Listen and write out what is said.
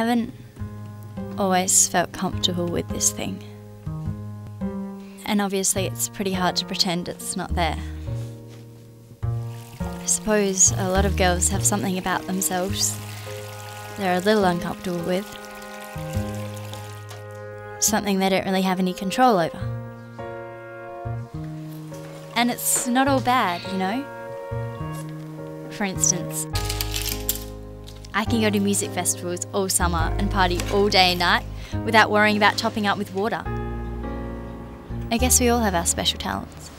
haven't always felt comfortable with this thing. And obviously, it's pretty hard to pretend it's not there. I suppose a lot of girls have something about themselves they're a little uncomfortable with. Something they don't really have any control over. And it's not all bad, you know? For instance, I can go to music festivals all summer and party all day and night without worrying about topping up with water. I guess we all have our special talents.